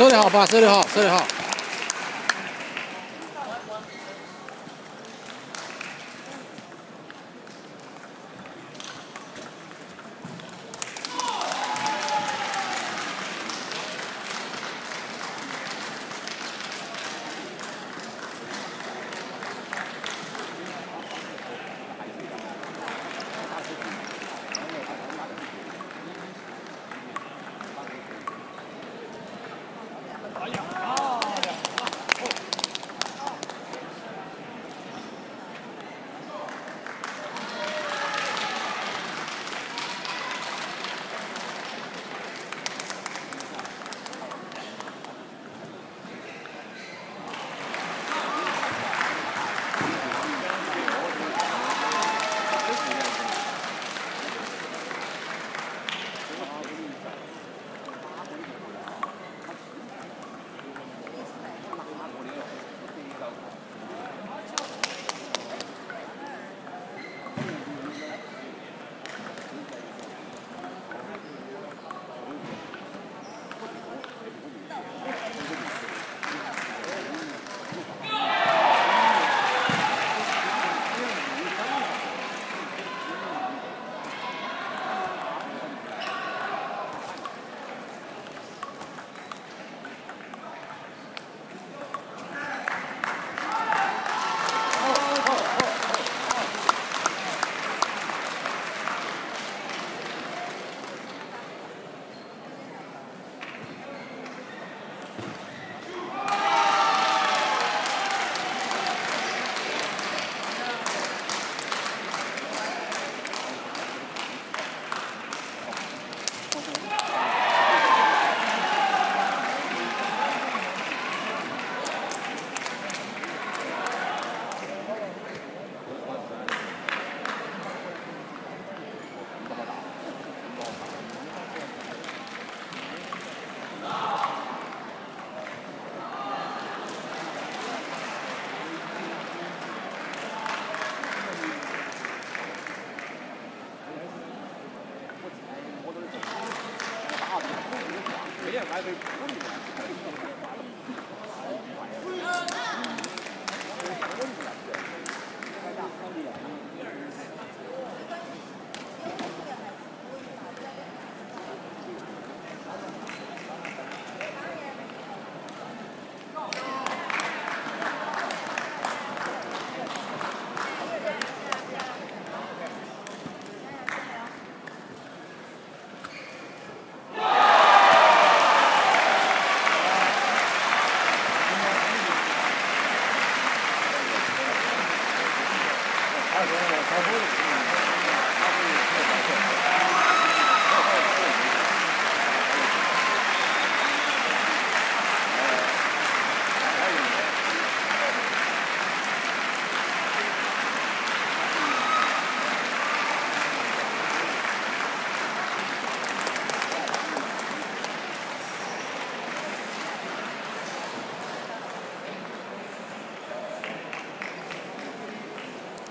收的好，爸，收的好，收的好。I mean,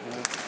Yeah.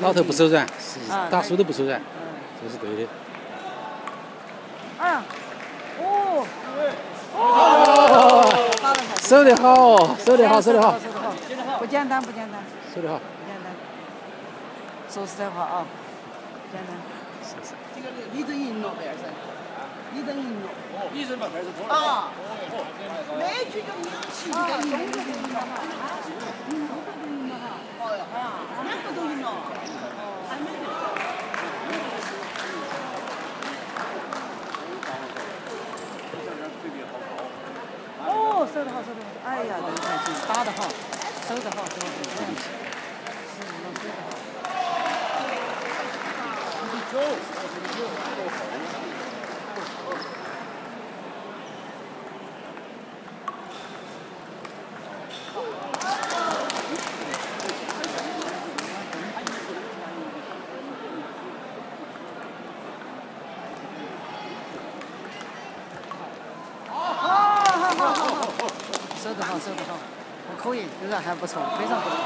老头不手软，打输都不手软，这是对的。哎呀，哦，哦，守得好，走得好，走得好，走得好不简单，不简单，说得好，不简单。说实在话啊，不简单。这个李真赢了，贝尔森，李真赢了。哦，李真把牌是多了。啊，没几个名气，啊，中国都赢了哈，中国都赢了哈。哦呀，两个都赢了。还没哦，守得好，守得好。哎呀，真开心，打得好，守得好，好，这样子。是，能守得好。收得好，收得好，可以，就是还不错，非常不错，